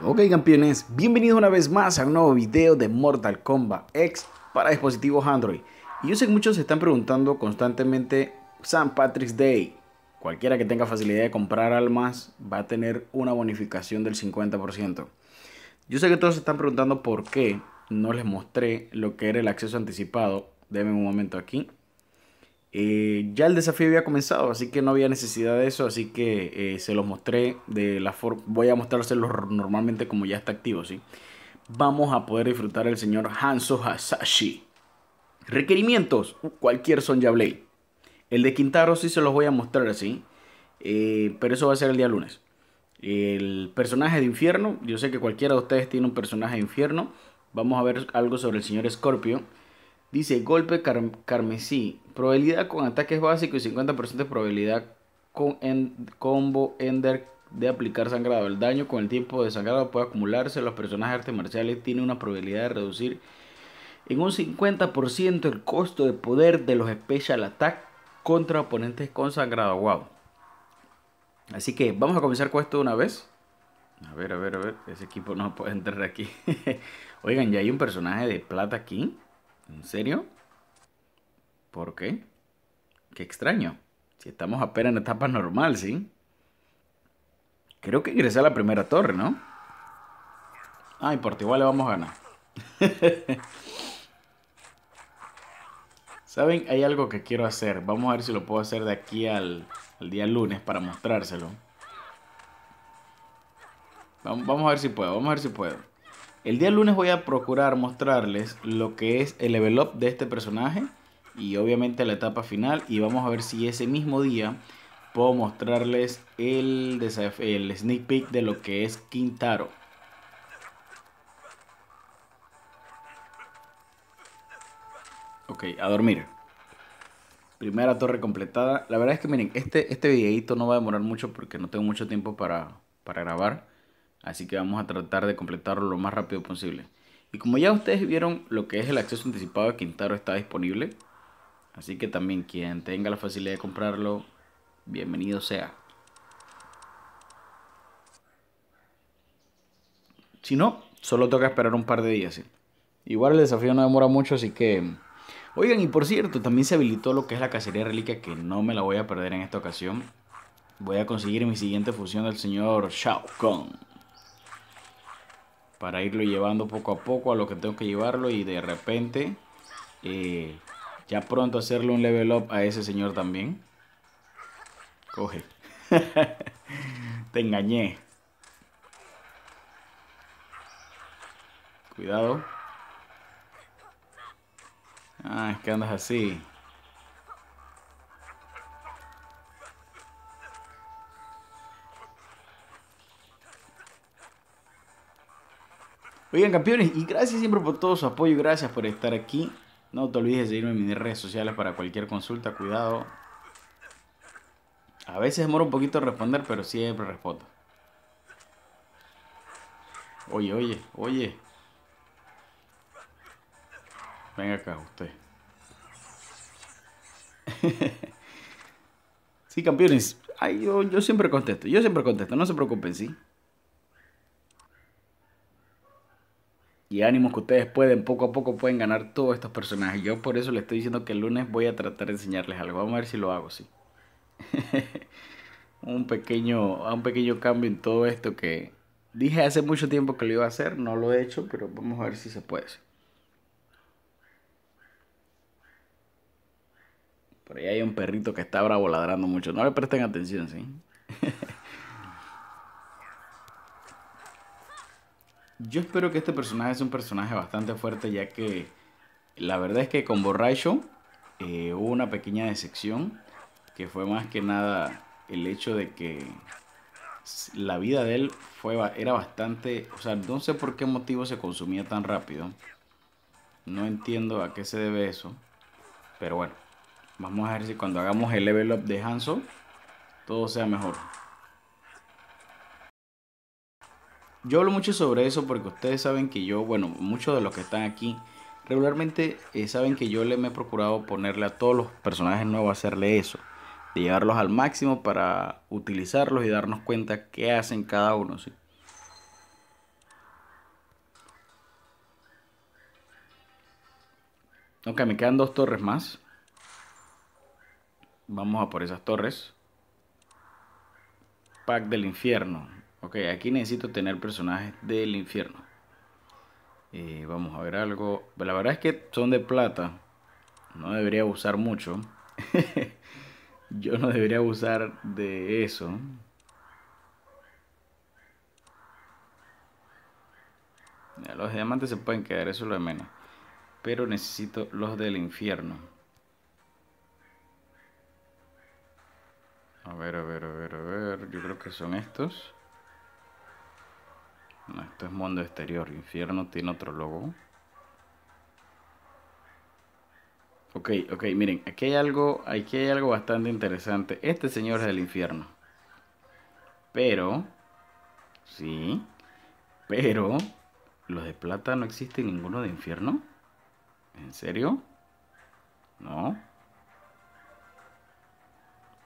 Ok campeones, bienvenidos una vez más a un nuevo video de Mortal Kombat X para dispositivos Android. Y yo sé que muchos se están preguntando constantemente St. Patrick's Day. Cualquiera que tenga facilidad de comprar almas va a tener una bonificación del 50%. Yo sé que todos se están preguntando por qué no les mostré lo que era el acceso anticipado. Denme un momento aquí. Eh, ya el desafío había comenzado, así que no había necesidad de eso, así que eh, se los mostré de la forma, voy a mostrárselos normalmente como ya está activo, ¿sí? Vamos a poder disfrutar el señor Hanzo Hasashi. Requerimientos, cualquier Sonja Blade. El de Quintaro sí se los voy a mostrar así, eh, pero eso va a ser el día lunes. El personaje de infierno, yo sé que cualquiera de ustedes tiene un personaje de infierno. Vamos a ver algo sobre el señor Scorpio. Dice golpe carmesí. Probabilidad con ataques básicos y 50% de probabilidad con combo Ender de aplicar sangrado. El daño con el tiempo de sangrado puede acumularse. Los personajes de artes marciales tienen una probabilidad de reducir en un 50% el costo de poder de los Special Attack contra oponentes con sangrado. Wow. Así que vamos a comenzar con esto de una vez. A ver, a ver, a ver. Ese equipo no puede entrar aquí. Oigan, ya hay un personaje de plata aquí. ¿En serio? ¿Por qué? Qué extraño. Si estamos apenas en etapa normal, ¿sí? Creo que ingresé a la primera torre, ¿no? Ay, por igual le vamos a ganar. ¿Saben? Hay algo que quiero hacer. Vamos a ver si lo puedo hacer de aquí al, al día lunes para mostrárselo. Vamos a ver si puedo, vamos a ver si puedo. El día lunes voy a procurar mostrarles lo que es el level up de este personaje y obviamente la etapa final y vamos a ver si ese mismo día puedo mostrarles el, el sneak peek de lo que es Quintaro. Ok, a dormir. Primera torre completada. La verdad es que miren, este, este videito no va a demorar mucho porque no tengo mucho tiempo para, para grabar. Así que vamos a tratar de completarlo lo más rápido posible. Y como ya ustedes vieron, lo que es el acceso anticipado de Quintaro está disponible. Así que también quien tenga la facilidad de comprarlo, bienvenido sea. Si no, solo toca esperar un par de días. Igual el desafío no demora mucho, así que... Oigan, y por cierto, también se habilitó lo que es la cacería reliquia, que no me la voy a perder en esta ocasión. Voy a conseguir mi siguiente fusión del señor Shao Kahn para irlo llevando poco a poco a lo que tengo que llevarlo y de repente eh, ya pronto hacerle un level up a ese señor también. Coge. Te engañé. Cuidado. Ah, es que andas así. Oigan, campeones, y gracias siempre por todo su apoyo, gracias por estar aquí. No te olvides de seguirme en mis redes sociales para cualquier consulta, cuidado. A veces demora un poquito en responder, pero siempre respondo. Oye, oye, oye. Venga acá, usted. sí, campeones. Ay, yo, yo siempre contesto, yo siempre contesto, no se preocupen, ¿sí? Y ánimos que ustedes pueden, poco a poco pueden ganar todos estos personajes. Yo por eso les estoy diciendo que el lunes voy a tratar de enseñarles algo. Vamos a ver si lo hago, sí. un, pequeño, un pequeño cambio en todo esto que dije hace mucho tiempo que lo iba a hacer. No lo he hecho, pero vamos a ver si se puede. Por ahí hay un perrito que está bravo ladrando mucho. No le presten atención, ¿sí? Yo espero que este personaje es un personaje bastante fuerte ya que la verdad es que con Borracho eh, hubo una pequeña decepción que fue más que nada el hecho de que la vida de él fue, era bastante, o sea, no sé por qué motivo se consumía tan rápido. No entiendo a qué se debe eso. Pero bueno, vamos a ver si cuando hagamos el level up de Hanzo, todo sea mejor. Yo hablo mucho sobre eso porque ustedes saben que yo, bueno, muchos de los que están aquí regularmente eh, saben que yo le me he procurado ponerle a todos los personajes nuevos hacerle eso, de llevarlos al máximo para utilizarlos y darnos cuenta qué hacen cada uno, ¿sí? Ok, me quedan dos torres más. Vamos a por esas torres. Pack del infierno. Ok, aquí necesito tener personajes del infierno. Eh, vamos a ver algo. La verdad es que son de plata. No debería usar mucho. Yo no debería usar de eso. los diamantes se pueden quedar, eso es lo de menos. Pero necesito los del infierno. A ver, a ver, a ver, a ver. Yo creo que son estos. No, esto es mundo exterior. Infierno tiene otro logo. Ok, ok, miren, aquí hay algo, aquí hay algo bastante interesante. Este señor es del infierno. Pero, sí, pero, los de plata no existe ninguno de infierno. ¿En serio? No.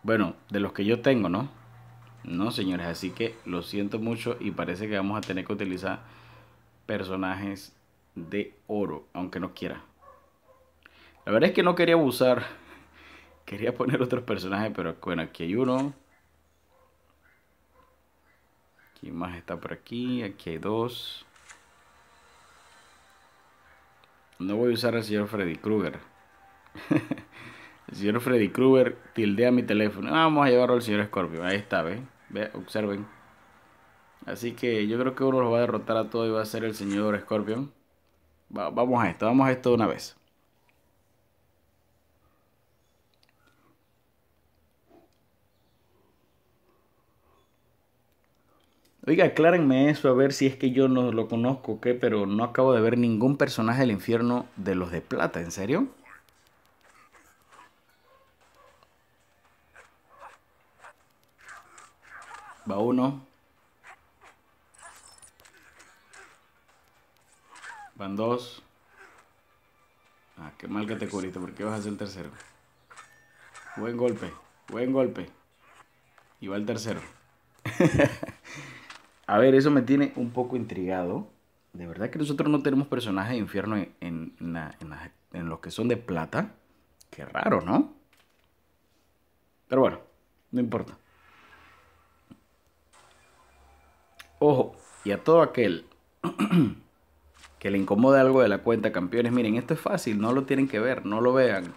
Bueno, de los que yo tengo, ¿no? No, señores, así que lo siento mucho y parece que vamos a tener que utilizar personajes de oro, aunque no quiera. La verdad es que no quería abusar. Quería poner otros personajes, pero bueno, aquí hay uno. ¿Quién más está por aquí? Aquí hay dos. No voy a usar al señor Freddy Krueger. el señor Freddy Krueger tildea mi teléfono. Vamos a llevarlo al señor Scorpio. Ahí está, ¿ves? Ve, observen. Así que yo creo que uno los va a derrotar a todos y va a ser el señor Scorpion. vamos a esto, vamos a esto de una vez. Oiga, aclárenme eso, a ver si es que yo no lo conozco, ¿qué? Pero no acabo de ver ningún personaje del infierno de los de plata, ¿en serio? Va uno. Van dos. Ah, qué mal que te cubriste, ¿por qué vas a ser el tercero? Buen golpe, buen golpe. Y va el tercero. A ver, eso me tiene un poco intrigado. De verdad que nosotros no tenemos personajes de infierno en, en, los que son de plata. Qué raro, ¿no? Pero bueno, no importa. Ojo, y a todo aquel que le incomode algo de la cuenta campeones, miren, esto es fácil, no lo tienen que ver, no lo vean.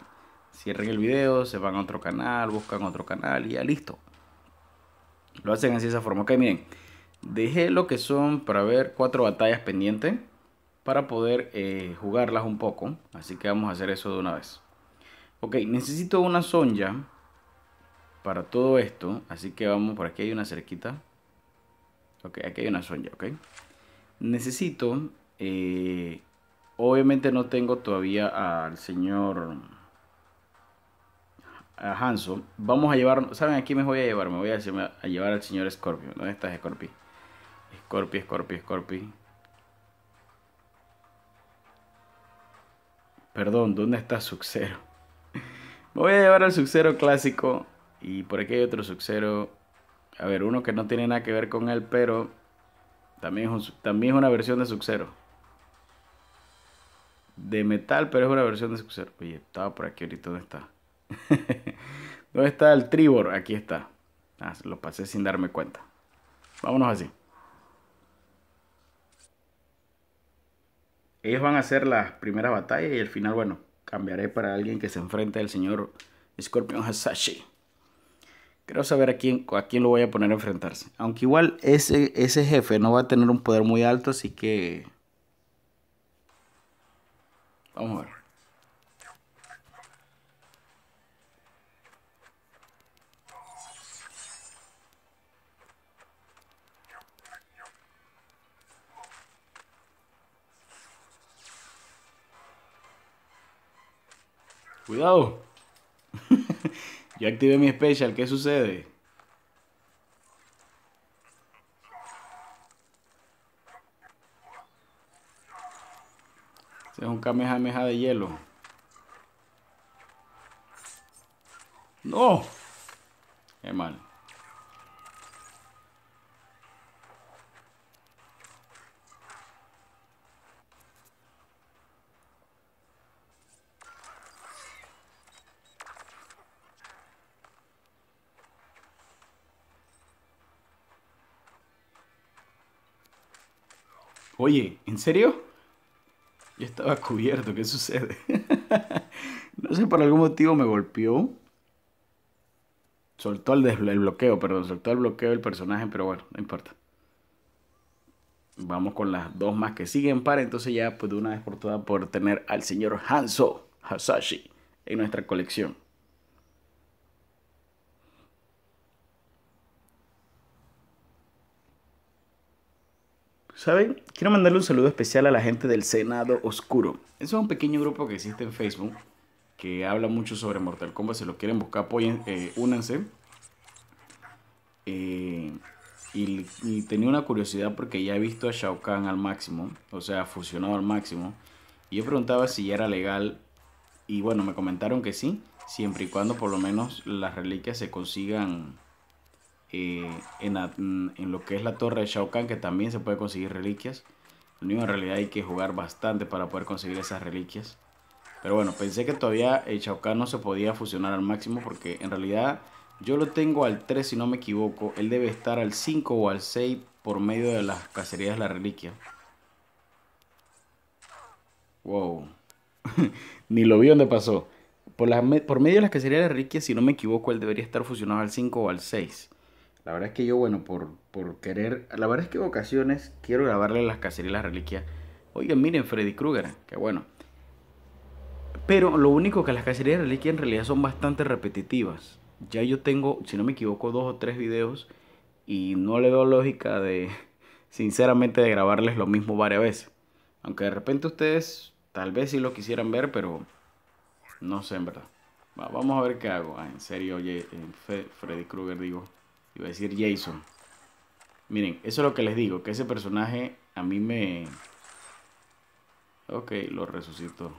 Cierren el video, se van a otro canal, buscan otro canal y ya listo. Lo hacen así de esa forma. Ok, miren. Dejé lo que son para ver cuatro batallas pendientes para poder eh, jugarlas un poco. Así que vamos a hacer eso de una vez. Ok, necesito una sonja para todo esto. Así que vamos, por aquí hay una cerquita. Ok, aquí hay una sonja, ok. Necesito, eh, obviamente no tengo todavía al señor a Hanso. Vamos a llevar, ¿saben aquí me voy a llevar? Me voy a, llevar al señor Scorpio. ¿Dónde está Scorpio? Scorpi, Scorpi, Scorpi. Perdón, ¿dónde está Suxero? Me voy a llevar al Suxero clásico. Y por aquí hay otro Suxero. A ver, uno que no tiene nada que ver con él, pero también es, también es una versión de Suxero. De metal, pero es una versión de Suxero. Oye, estaba por aquí ahorita. ¿Dónde está? ¿Dónde está el Tribor? Aquí está. Ah, lo pasé sin darme cuenta. Vámonos así. ellos van a hacer las primeras batallas y al final, bueno, cambiaré para alguien que se enfrente al señor Scorpion Hasashi. Quiero saber a quién, a quién lo voy a poner a enfrentarse. Aunque igual ese, ese jefe no va a tener un poder muy alto, así que... Vamos a ver. Cuidado. Yo activé mi special. ¿Qué sucede? Ese es un Kamehameha de hielo. ¡No! Qué mal. Oye, ¿en serio? Yo estaba cubierto, ¿qué sucede? no sé, por algún motivo me golpeó. Soltó el, el bloqueo, perdón, soltó el bloqueo del personaje, pero bueno, no importa. Vamos con las dos más que siguen para entonces ya pues de una vez por todas por tener al señor Hanzo Hasashi en nuestra colección. ¿Saben? Quiero mandarle un saludo especial a la gente del Senado Oscuro. Eso es un pequeño grupo que existe en Facebook que habla mucho sobre Mortal Kombat. Si lo quieren buscar, apoyen, eh, únanse. Eh, y, y, tenía una curiosidad porque ya he visto a Shao Kahn al máximo, o sea, fusionado al máximo. Y yo preguntaba si ya era legal. Y bueno, me comentaron que sí, siempre y cuando por lo menos las reliquias se consigan eh, en, lo que es la torre de Shao Kahn, que también se puede conseguir reliquias. Lo único en realidad hay que jugar bastante para poder conseguir esas reliquias. Pero bueno, pensé que todavía el Shao Kahn no se podía fusionar al máximo porque en realidad yo lo tengo al 3 si no me equivoco. Él debe estar al 5 o al 6 por medio de las cacerías de la reliquia. Wow. Ni lo vi donde pasó. Por, por medio de las cacerías de la reliquia, si no me equivoco, él debería estar fusionado al 5 o al 6. La verdad es que yo, bueno, por, por querer, la verdad es que en ocasiones quiero grabarle las cacerías y las reliquias. Oigan, miren, Freddy Krueger, qué bueno. Pero lo único que las cacerías de reliquias en realidad son bastante repetitivas. Ya yo tengo, si no me equivoco, dos o tres videos y no le veo lógica de, sinceramente, de grabarles lo mismo varias veces. Aunque de repente ustedes tal vez sí lo quisieran ver, pero no sé en verdad. vamos a ver qué hago. Ah, en serio, oye, Freddy Krueger digo. Iba a decir Jason. Miren, eso es lo que les digo, que ese personaje a mí me... Ok, lo resucitó.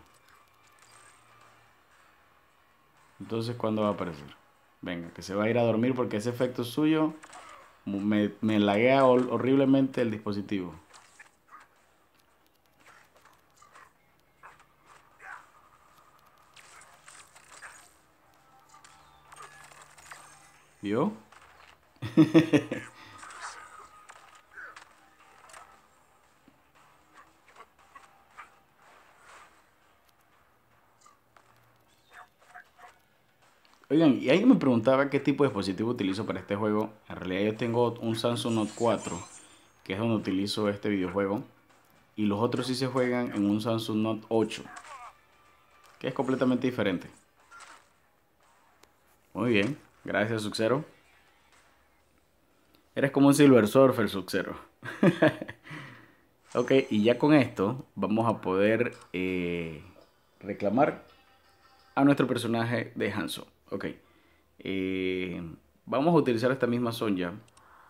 Entonces, ¿cuándo va a aparecer? Venga, que se va a ir a dormir porque ese efecto suyo me, me laguea horriblemente el dispositivo. ¿Vio? Oigan, y alguien me preguntaba qué tipo de dispositivo utilizo para este juego. En realidad yo tengo un Samsung Note 4, que es donde utilizo este videojuego. Y los otros sí se juegan en un Samsung Note 8, que es completamente diferente. Muy bien, gracias Suxero. Eres como un Silver Surfer, Sub-Zero. ok, y ya con esto vamos a poder eh, reclamar a nuestro personaje de Hanzo. Ok. Eh, vamos a utilizar esta misma Sonja,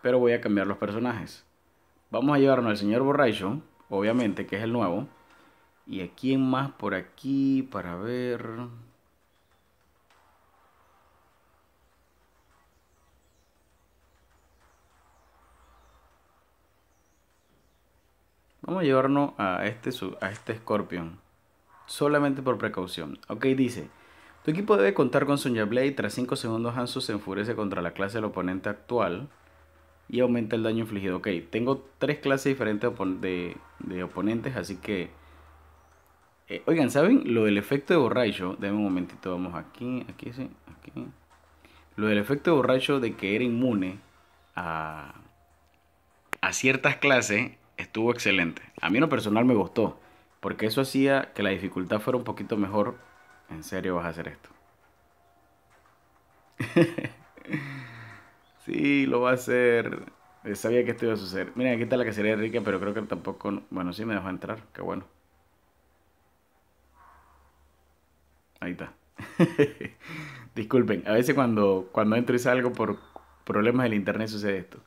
pero voy a cambiar los personajes. Vamos a llevarnos al señor Borracho, obviamente, que es el nuevo. ¿Y a quién más por aquí para ver? Vamos a llevarnos a este, a este Scorpion. Solamente por precaución. Ok, dice. Tu equipo debe contar con Sonya Blade. Tras 5 segundos, Hanzo se enfurece contra la clase del oponente actual. Y aumenta el daño infligido. Ok, tengo tres clases diferentes de, de oponentes. Así que... Eh, oigan, ¿saben? Lo del efecto de borracho. Denme un momentito. Vamos aquí, aquí, sí, aquí. Lo del efecto de borracho de que era inmune a, a ciertas clases estuvo excelente. A mí en lo personal me gustó, porque eso hacía que la dificultad fuera un poquito mejor. En serio vas a hacer esto. sí, lo va a hacer. Sabía que esto iba a suceder. Miren, aquí está la cacería de rica, pero creo que tampoco... Bueno, sí me dejó entrar, qué bueno. Ahí está. Disculpen, a veces cuando, cuando entro y salgo por problemas del internet sucede esto.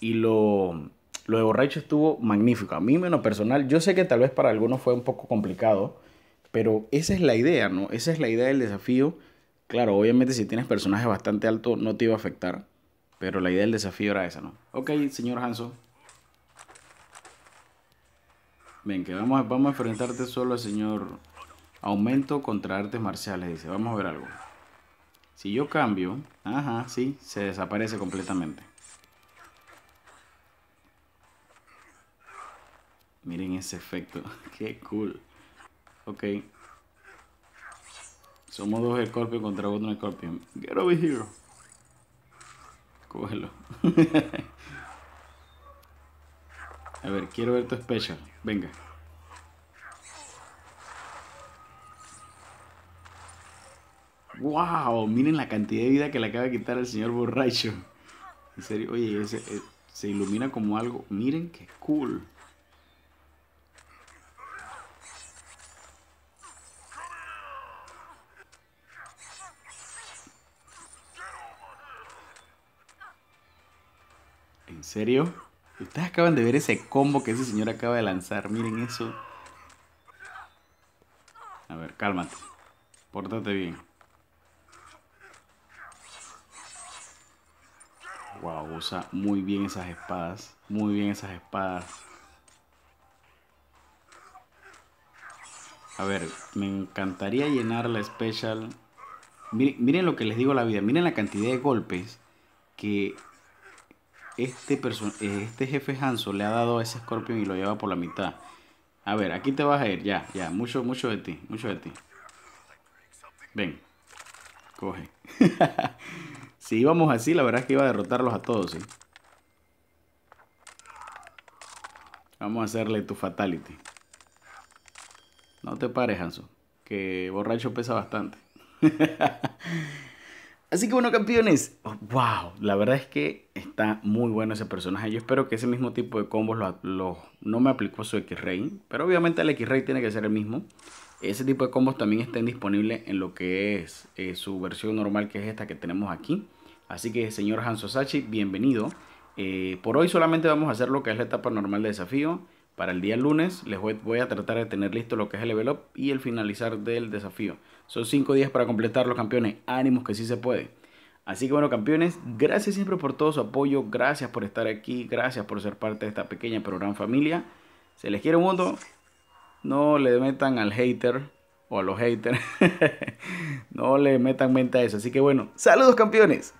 Y lo, lo de borracho estuvo magnífico. A mí, menos personal, yo sé que tal vez para algunos fue un poco complicado, pero esa es la idea, ¿no? Esa es la idea del desafío. Claro, obviamente si tienes personaje bastante alto no te iba a afectar, pero la idea del desafío era esa, ¿no? Ok, señor Hanso. Ven, que vamos, vamos a enfrentarte solo al señor aumento contra artes marciales, dice. Vamos a ver algo. Si yo cambio, ajá, sí, se desaparece completamente. Miren ese efecto. Qué cool. Ok. Somos dos Scorpion contra otro Scorpion. Get over here. Cógelo. A ver, quiero ver tu special. Venga. ¡Wow! Miren la cantidad de vida que le acaba de quitar el señor borracho. En serio, oye, ese, eh, se ilumina como algo. Miren qué cool. Serio? Ustedes acaban de ver ese combo que ese señor acaba de lanzar. Miren eso. A ver, cálmate. Pórtate bien. Wow, usa muy bien esas espadas. Muy bien esas espadas. A ver, me encantaría llenar la special. Miren, lo que les digo a la vida. Miren la cantidad de golpes que este, este jefe Hanzo le ha dado a ese Scorpion y lo lleva por la mitad. A ver, aquí te vas a ir. Ya, ya. Mucho, mucho de ti. Mucho de ti. Ven. Coge. Si íbamos así, la verdad es que iba a derrotarlos a todos, ¿sí? Vamos a hacerle tu fatality. No te pares, Hanso. Que borracho pesa bastante. Así que bueno, campeones. wow, la verdad es que está muy bueno ese personaje. Yo espero que ese mismo tipo de combos lo, no me aplicó su X-Ray. Pero obviamente el X-Ray tiene que ser el mismo. Ese tipo de combos también estén disponibles en lo que es eh, su versión normal, que es esta que tenemos aquí. Así que, señor Hanso Sachi, bienvenido. Eh, por hoy solamente vamos a hacer lo que es la etapa normal de desafío. Para el día lunes les voy, a tratar de tener listo lo que es el level up y el finalizar del desafío. Son 5 días para completar los campeones. Ánimos que sí se puede. Así que bueno, campeones, gracias siempre por todo su apoyo. Gracias por estar aquí. Gracias por ser parte de esta pequeña pero gran familia. Se les quiere un mundo. No le metan al hater o a los haters. no le metan mente a eso. Así que bueno, saludos campeones.